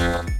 Пока.